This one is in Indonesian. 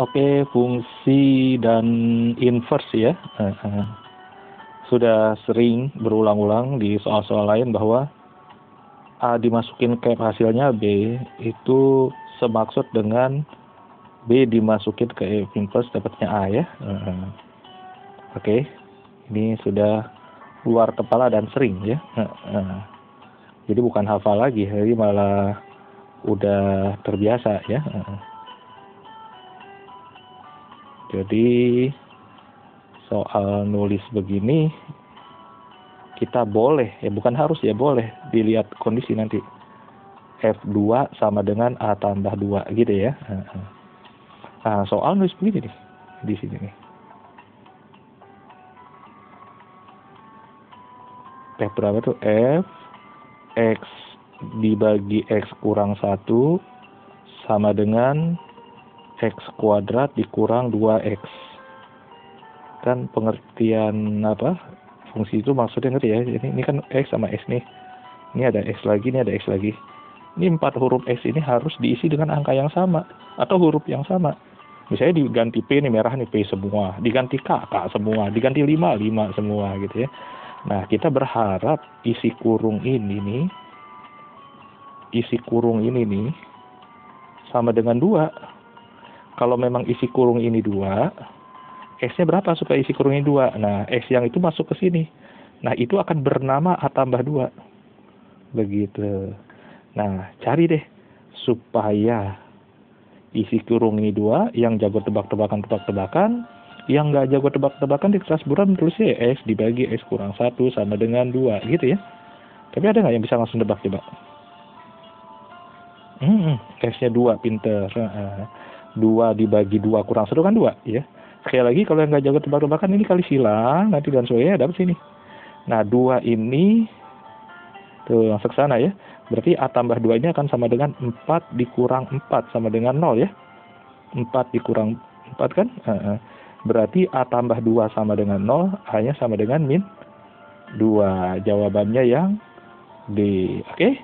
Oke, fungsi dan inverse ya. Uh, uh. Sudah sering berulang-ulang di soal-soal lain bahwa A dimasukin ke hasilnya B itu semaksud dengan B dimasukin ke inverse dapatnya A ya. Uh, Oke, ini sudah luar kepala dan sering ya. Jadi bukan hafal lagi, jadi malah udah terbiasa ya. Jadi soal nulis begini kita boleh ya bukan harus ya boleh dilihat kondisi nanti F2 sama dengan A tambah 2 gitu ya. Nah, soal nulis begini nih di sini nih. F berapa tuh? F X dibagi X kurang 1 sama dengan x kuadrat dikurang 2x kan pengertian apa? Fungsi itu maksudnya ngerti ya? Ini, ini kan x sama x nih. Ini ada x lagi ini ada x lagi. Ini empat huruf x ini harus diisi dengan angka yang sama atau huruf yang sama. Misalnya diganti p nih merah nih p semua. Diganti k k semua. Diganti 5 5 semua gitu ya. Nah kita berharap isi kurung ini nih isi kurung ini nih sama dengan dua kalau memang isi kurung ini dua, X-nya berapa supaya isi kurung ini dua? Nah, X yang itu masuk ke sini. Nah, itu akan bernama A tambah dua. Begitu. Nah, cari deh supaya isi kurung ini dua, yang jago tebak-tebakan tebak-tebakan, yang nggak jago tebak-tebakan di kelas buram tulisnya X dibagi X kurang satu sama dengan dua, gitu ya. Tapi ada nggak yang bisa langsung tebak coba? Hmm, X-nya dua, pinter. Dua dibagi dua kurang satu kan dua ya sekali lagi kalau yang nggak jago tebak-tebakan ini kali silang nanti dan sebagainya dapat sini. Nah dua ini tuh langsung sana ya. Berarti A tambah dua ini akan sama dengan empat dikurang empat sama dengan nol ya. Empat dikurang empat kan? Berarti A tambah dua sama dengan nol hanya sama dengan min dua. Jawabannya yang D oke? okay?